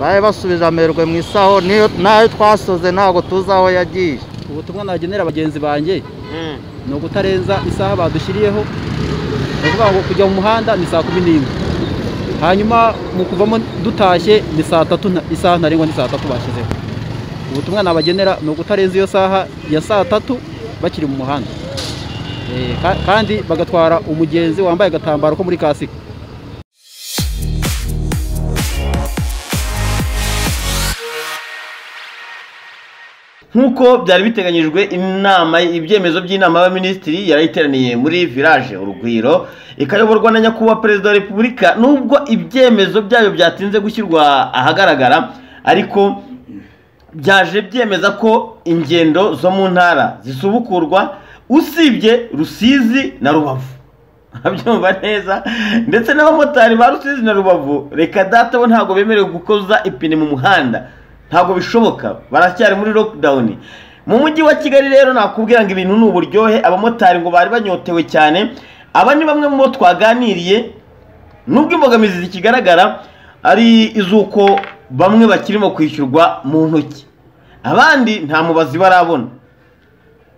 babe basubije amerwe mu isaho niyo na yo twasoze ntabwo tuzi aho yagiye. Ubutumwa nagenera bagenzi banjye ni ukutarenza isaha badushyiriyeho ni ukuvuga ngo kujya mu muhanda ni saa kumi n'imwe. Hanyuma mu kuvamo dutashye ni saa tatu isaha ntarengwa ni saa tatu bashyizeho ubutumwa nabagenera ni ukutarenza iyo saha ya saa tatu bakiri mu muhanda. Eh, ka- kandi bagatwara umugenzi wambaye agatambaro ko muri kasike. Nk'uko byari biteganyijwe inama ibyemezo by'inama y'abaminisitiri yari iteraniye muri village urugwiro ikayoborwa na nyakubahwa perezida wa repubulika. Nubwo ibyemezo byayo byatinze gushyirwa ahagaragara ariko byaje byemeza ko ingendo zo mu ntara zisubukurwa usibye rusizi na rubavu. Abyumva neza? Ndetse n'abamotari ba rusizi na rubavu reka data bo ntabwo bemerewe gukoza ipine mu muhanda. Ntabwo bishoboka. Baracyari muri lockdown. Mu mujyi wa kigali rero nakubwira ngo ibintu ni uburyohe. Abamotari ngo bari banyotewe cyane. Aba ni bamwe mu bo twaganiriye. Nubwo imbogamizi zikigaragara ari iz'uko bamwe bakirimo kwishyurwa mu ntoki. Abandi nta mubazi barabona.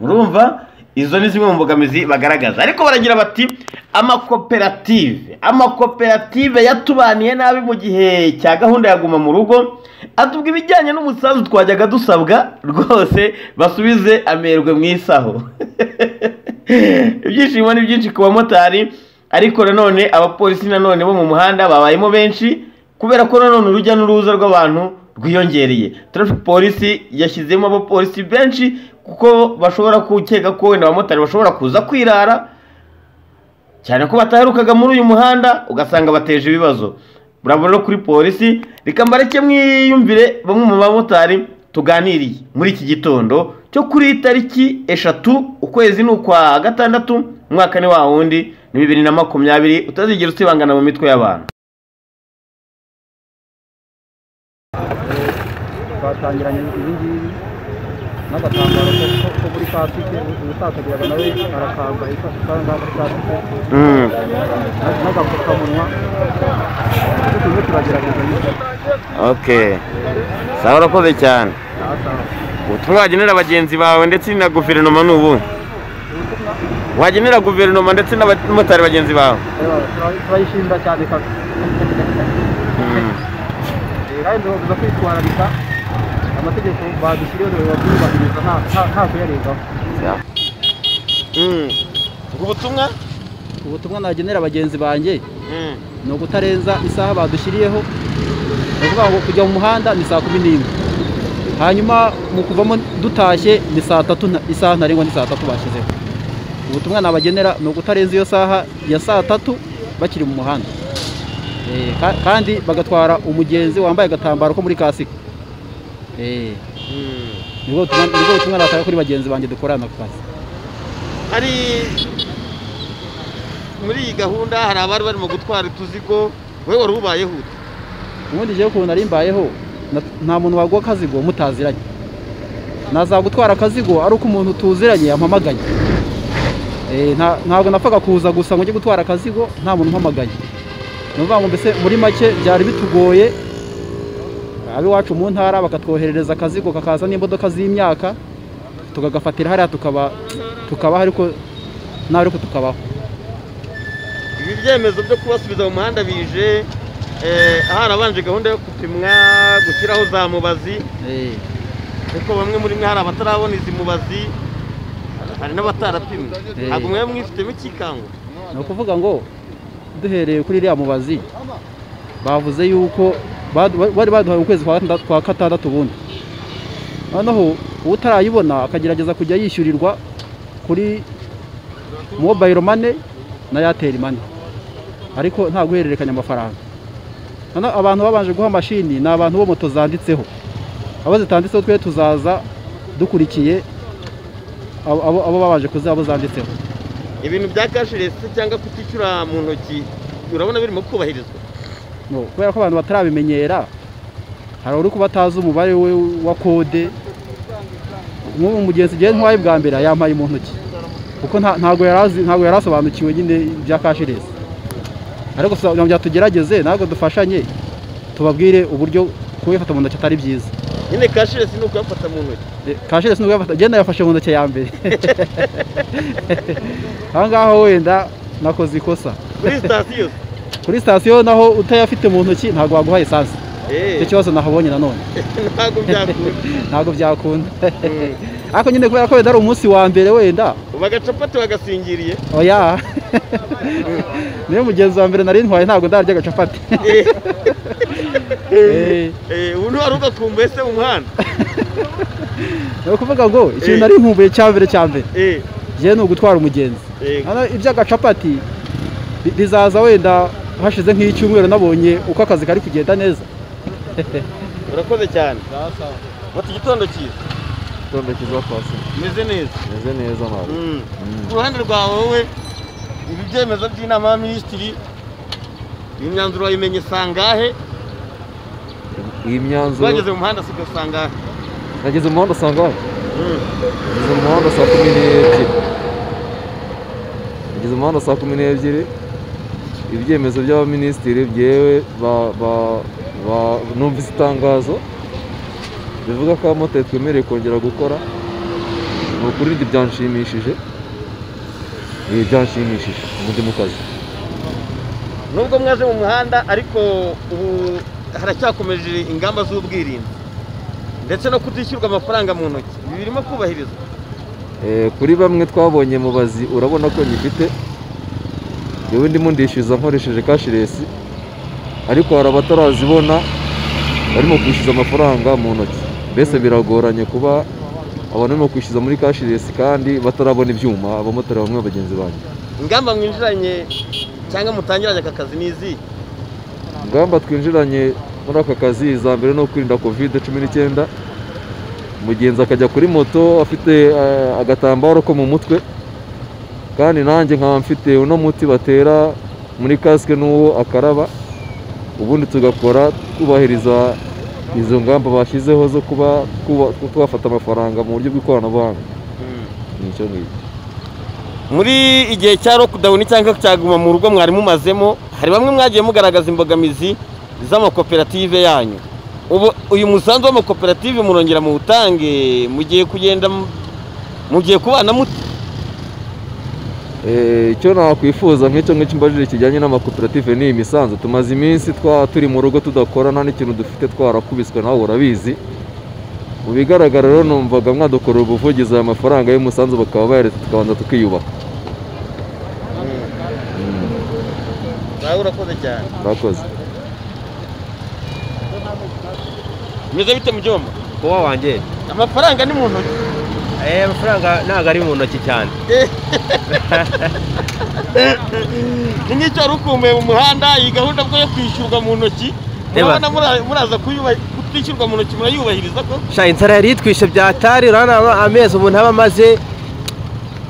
Murumva? Izo ni zimwe mu mbogamizi bagaragaza. Ariko baragira bati amakoperative. Amakoperative yatubaniye nabi mu gihe cya gahunda ya guma mu rugo atubwa ibijyanye n'umusanzu twajyaga dusabwa rwose basubize amerwe mu isaho. Ibyishimo ni byinshi ku bamotari ariko nanone abapolisi nanone bo mu muhanda babayemo benshi kubera ko nanone urujya n'uruza rw'abantu rwiyongereye. Traffic polisi yashyizemo abapolisi benshi kuko bashobora gukeka ko wenda abamotari bashobora kuza kwirara. Cyane ko bataherukaga muri uyu muhanda ugasanga bateje ibibazo. Bravo rero kuri polisi reka mbareke mwiyumvire bamwe mu bamotari tuganiriye. Muri iki gitondo cyo kuri tariki eshatu ukwezi ni ukwa gatandatu umwaka ni wa wundi ni bibiri na makumyabiri utazigera usibangana mu mitwe y'abantu. Twatangiranye ibi ngibi n'agatambaro ko- muri kasike ubutatagiraga nawe arakambaye usanga muri kasike Mm. na- n'agapfukamunwa. Turimo turagerageza. Okay sawa urakoze cyane. Ubutumwa wagenera bagenzi bawe ndetse na guverinoma ni ubu wagenera guverinoma ndetse n'abamotari bagenzi bawe. Turayishimira cyane kabisa. Kandi tugomba kwitwararika. Amategeko badushyiriyeho bakubahiriza nta kuyarengaho ubutumwa ubutumwa nagenera bagenzi banjye ni ukutarenza isaha badushyiriyeho ni ukuvuga ngo kujya mu muhanda ni saa kumi n'imwe hanyuma mu kuvamo dutashye ni saa tatu isaha ntarengwa ni saa tatu bashyizeho ubutumwa nabagenera ni ukutarenza iyo saha ya saa tatu bakiri mu muhanda Eh, ka- kandi bagatwara umugenzi wambaye agatambaro ko muri kasike ni bwo butumwa ni bwo butumwa natanga kuri bagenzi banjye dukorana ku kazi. Hari muri iyi gahunda hari abari barimo gutwara utuzigo wowe wari ubayeho ute? Ubundi jewe ukuntu nari mbayeho nta muntu waguha akazigo mutaziranye. Naza gutwara akazigo ari uko umuntu tuziranye yampamagaye Eh, nta- ntabwo napfaga kuza gusa ngo njye gutwara akazigo nta muntu umpamagaye ni ukuvuga ngo mbese muri make byari bitugoye ab'iwacu mu ntara bakatwoherereza akazigo kakaza n'imodoka z'imyaka tukagafatira hariya tukaba tukabaho ariko nawe ariko tukabaho. Ibi byemezo byo kubasubiza mu muhanda bije eh, harabanje gahunda yo gupimwa gushyiraho za mubazi. Eh, ariko bamwe muri mwe hari abatarabona izi mubazi hari n'abatarapimwe. Eh. ntabwo mwe mwifitemo ikikango. Ni ukuvuga ngo duhereye kuri iriya mubazi bavuze yuko bari baduhaye ukwezi kwa gatandatu- ubundi. Noneho utarayibona akagerageza kujya yishyurirwa kuri mobayiro mane na eyateri mane ariko nta guhererekanya amafaranga. Abantu babanje guha mashini ni abantu bo moto zanditseho. Abo zitanditseho twe tuzaza dukurikiye abo babanje kuziha abo zanditseho. Ibintu bya kashiresi cyangwa kutishyura mu ntoki urabona birimo kubahirizwa. Kubera ko abantu batarabimenyera hari uri kuba atazi umubare we wa kode. Nk'ubu mugenzi igihe ntwaye bwa mbere yampaye mu ntoki. Kuko nta- ntabwo yari asobanukiwe nyine ibya kashiresi ariko kugira ngo tugerageze ntabwo dufashanye. Tubabwire uburyo kubifata mu ntoki atari byiza. Nyine kashiresi ni ukuyafata mu ntoki. Eh, kashire sinugafata genda yafashe mu ntoki ya mbere. Aha ngaho wenda nakoze ikosa. Kuri sitasiyo kuri sitasiyo naho utayafite mu ntoki ntabwo waguha esanse Eh, icyo kibazo nahabonye nanone ntabwo byakunda. Ntabwo byakunda. Mm. ariko nyine kubera ko wenda ari umunsi wa mbere wenda. Ubu agacapati wagasingiriye. Oya niyo mugenzi wa mbere nari ntwaye ntabwo ndarya agacapati. Eh, Eh, ubu ntiwari ugakumbuye se mu muhanda ni ukuvuga ngo ikintu nari nkumbuye cya mbere cya mbere. Njyewe ni ugutwara umugenzi. Iby'agacapati bi- bizaza wenda hashize nk'icyumweru nabonye uko akazi kari kugenda neza. Urakoze cyane. Bati igitondo cyiza. Igitondo cyiza pasi umeze neza. Meze neza ntabwo Mm. ku ruhande rwawe wowe ibi byemezo by'inama y'abaminisitiri iyi myanzuro wayimenye sangahe iyi myanzuro twageze mu muhanda sigaye sangahe nageze mu muhanda usanga Mm. ngeze mu muhanda saa kumi n'ebyiri. Ngeze mu muhanda saa kumi n'ebyiri. Ibyemezo by'abaminisitiri byewe numvise itangazo bivuga ko abamotari twemerewe kongera gukora. Ni ukuri njye byanshimishije. Byanshimishije ndi mu kazi. Nubwo mwaje mu muhanda ariko ubu haracyakomeje ingamba z'ubwirinzi. Ndetse no kutishyurwa amafaranga mu ntoki. Ibi birimo kubahirizwa Eh, kuri bamwe twabonye mubazi urabona ko nyifite. Yewe ndimo ndishyuza nkoresheje kashiresi ariko hari abatarazibona barimo kwishyuza amafaranga mu ntoki. Mbese biragoranye kuba abantu barimo kwishyuza muri kashiresi kandi batarabona ibyuma abamotari bamwe bagenzi banjye ingamba mwinjiranye cyangwa mutangiranye aka kazi ni izi ingamba twinjiranye muri aka kazi iza mbere ni ukwirinda kovide cumi n'icyenda. Umugenzi akajya kuri moto afite eh, agatambaro ko mu mutwe. Kandi nanjye nkaba mfite uno muti batera muri kasike n'uwo akaraba ubundi tugakora twubahiriza izo ngamba bashyizeho zo kuba twafata amafaranga mu buryo bw'ikoranabuhanga. Ni icyo ngicyo. Muri igihe cya lockdown cyangwa cyaguma mu rugo mwari mumazemo hari bamwe mwagiye mugaragaza imbogamizi z'amakoperative yanyu. Ubu uyu musanzu w'amakoperative murongera muwutange mugiye kugenda mu- mugiye kubana mute Eh, icyo nakwifuza nk'icyo ngicyo mbajije kijyanye n'amakoperative ni imisanzu. Tumaze iminsi twa turi mu rugo tudakora nta n'ikintu dufite twarakubiswe nawe urabizi. Mu bigaragara rero numvaga mwadukorera ubuvugizi aya mafaranga y'umusanzu bakaba bayaretse tukabanza tukiyubaka. Nawe urakoze cyane. Murakoze bimeze bite mu byombo kuba wanjye. Amafaranga ni mu ntoki. eh amafaranga ntabwo ari mu ntoki cyane. Ni nk'icyo wari ukumbuye mu muhanda iyi gahunda bwo yo kwishyurwa mu ntoki. Mura- muraza kutishyurwa mu ntoki murayubahiriza ko? Sha inzara yari yitwishe byatari urabona amezi umuntu aba amaze.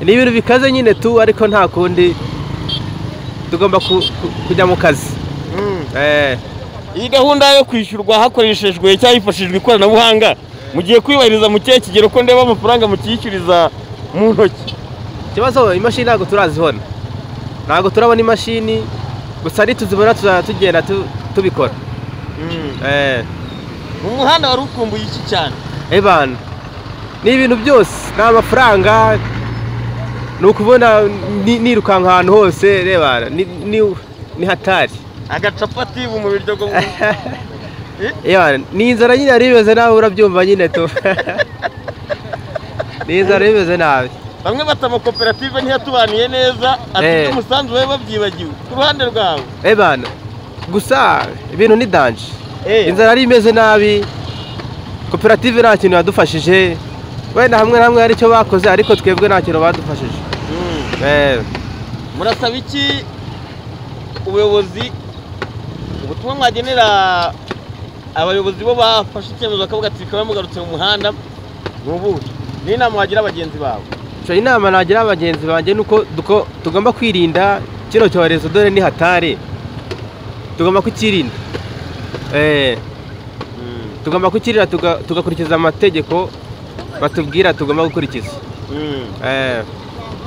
Ni ibintu bikaze nyine tu ariko nta kundi tugomba ku- ku- kujya mu kazi. Eh. Iyi gahunda yo kwishyurwa hakoreshejwe cyangwa hifashishijwe ikoranabuhanga. Mugiye kwiyubahiriza mu kihe kigero ko ndeba amafaranga mukiyishyuriza mu ntoki. Ikibazo imashini ntabwo turazibona. Ntabwo turabona imashini gusa nituzibona tuzajya tugenda tu- tubikora. Eh. Mu muhanda wari ukumbuye iki cyane? Ebana ni ibintu byose. Ni amafaranga ni ukubona ni- nirukanka ahantu hose reba ni- hatari. Agacapati mu biryo bwo Ebana, ni inzara nyine yari imeze nabi urabyumva nyine tu. Ni inzara yari imeze nabi bamwe bata amakoperative ntiyatubaniye neza ati Eh. umusanzu we babyibagiwe ku ruhande rwawe. Ebana gusa ibintu ni danje Eh. inzara yari imeze nabi koperative nta kintu yadufashije. Wenda hamwe na hamwe hari icyo bakoze ariko twebwe nta kintu badufashije. Mm. Eh, murasaba iki ubuyobozi ubutumwa mwagenera abayobozi bo bafashe icyemezo bakavuga ati bikaba mugarutse mu muhanda ni ubuhe n'inama wagira bagenzi bawe inama nagira bagenzi banjye ni uko tugomba kwirinda kino cyorezo dore ni hatari tugomba kukirinda. Eh, tugomba kukirinda tuga- tugakurikiza amategeko batubwira tugomba gukurikiza. Mm. Eh,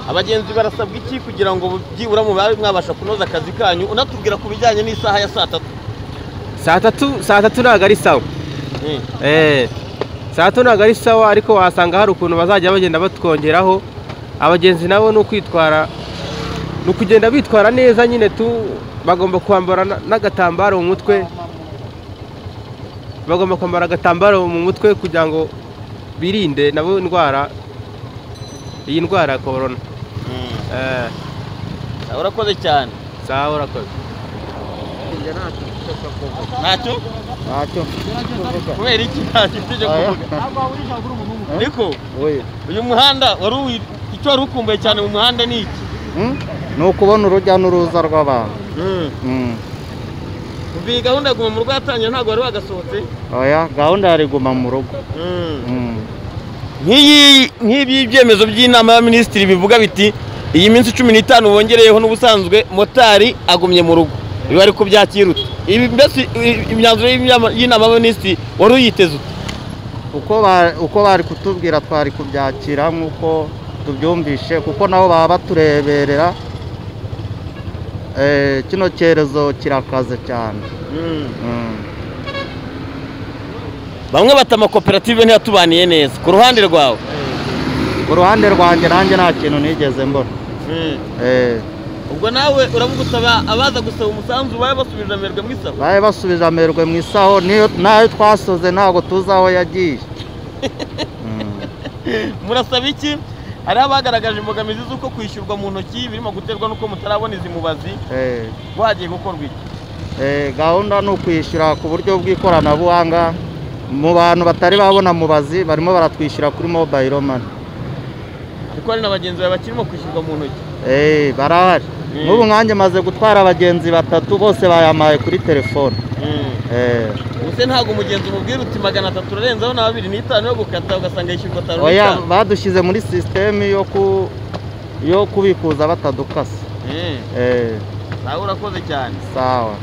abagenzi barasabwa iki kugira ngo byibura mubabe mwabasha kunoza akazi kanyu? Unatubwira ku bijyanye n'isaha ya saa tatu. Saa tatu saa tatu ntabwo ari sawa Eh. Eh, saa tatu ntabwo ari sawa ariko wasanga hari ukuntu bazajya bagenda batwongeraho abagenzi nabo ni ukwitwara ni ukugenda bitwara neza nyine tu bagomba kwambara na- n'agatambaro mu mutwe. Bagomba kwambara agatambaro mu mutwe kugira ngo birinde nabo indwara iyi ndwara ya korona Eh, urakoze cyane. Sawa urakoze ntacyo ntacyo kubera iki ntacyo Aya. kuvuga ariko uyu muhanda wari icyo wari ukumbuye cyane mu muhanda ni iki ni ukubona urujya n'uruza rw'abantu iyi gahunda ya guma mu rugo yatangiye ntabwo wari wagasohotse oya gahunda yari guma mu rugo nk'ibi byemezo by'inama y'abaminisitiri bivuga biti iyi minsi cumi n'itanu bongereyeho n'ubusanzwe motari agumye mu rugo ibi bari kubyakira ute ibi mbese imyanzuro y'inama y'abaminisitiri wari uyiteze ute uko ba- uko bari kutubwira twari kubyakira nk'uko tubyumvishe kuko nabo baba batureberera. Eh, kino cyerezo kirakaze cyane. Hmm. bamwe bata amakoperative ntiyatubaniye neza. Ku ruhande rwawe? Ku ruhande rwanjye nanjye nta kintu nigeze mbona. Eh, ubwo nawe uravuga usaba abaza gusaba umusanzu babe basubije amerwe mu isaba babe basubije amerwe mu isaho niyo na yo twasoze ntabwo tuzi aho yagiye. Murasaba iki? Hariho abagaragaje imbogamizi z'uko kwishyurwa mu ntoki birimo guterwa n'uko mutarabona izi mubazi. Eh, ngo hagiye gukorwa iki? Eh, gahunda ni ukwishyura ku buryo bw'ikoranabuhanga mu bantu batari babona mubazi barimo baratwishyura kuri mobile money. Kuko hari na bagenzi bawe bakirimo kwishyurwa mu ntoki. Eh, barahari. Mm. n'ubu nkanjye maze gutwara abagenzi batatu bose bayamaye kuri telefone. Eh, ubuse ntabwo umugenzi umubwira uti magana atatu urarenzaho na babiri n'itanu yo gukata ugasanga yishyurwa atanu oya n'itanu. badushyize muri sisiteme yo ku yo kubikuza batadukase. Eh, Eh, nawe urakoze cyane. Sawa.